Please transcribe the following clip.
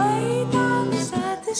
Way down beside the